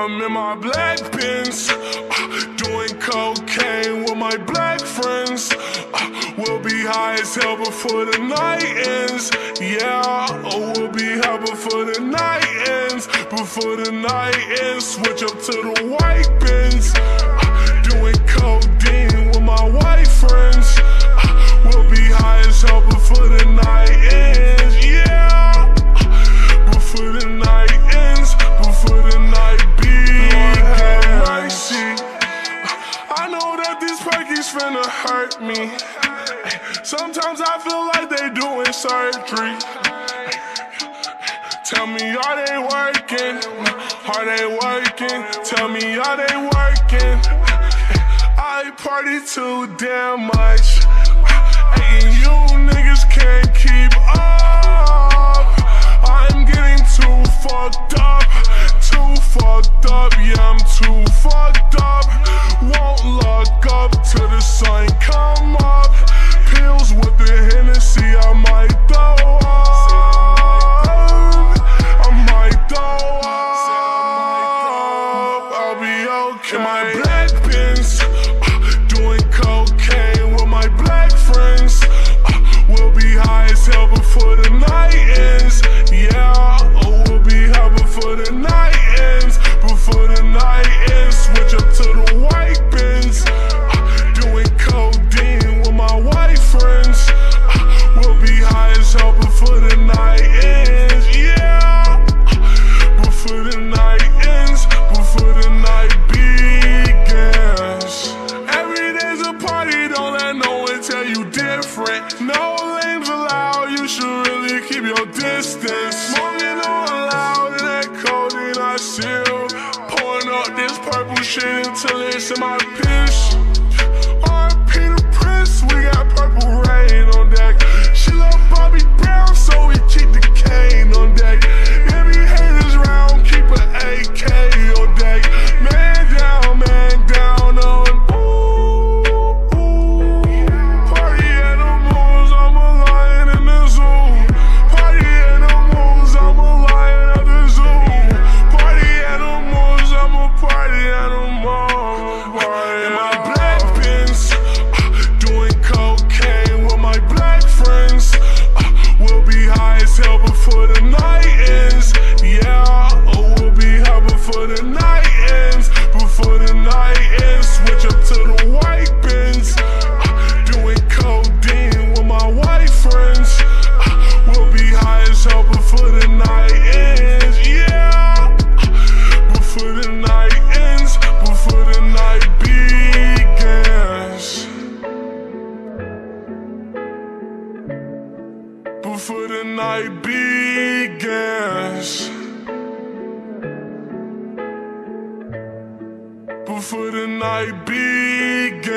I'm in my black Benz, uh, doing cocaine with my black friends. Uh, we'll be high as hell before the night ends. Yeah, oh, we'll be high before the night ends. Before the night ends, switch up to the white Benz, Uh, doing codeine these finna hurt me. Sometimes I feel like they doing surgery. Tell me, are they working? Are they working? Tell me, are they working? I party too damn much. And you niggas can't keep I'll be okay. In my black Benz, uh, doing cocaine with my black friends. Different. No lanes allowed, you should really keep your distance. Smoking on loud in that codeine I seal. Pouring up this purple shit until it's in my piss. Before the night begins. Before the night begins.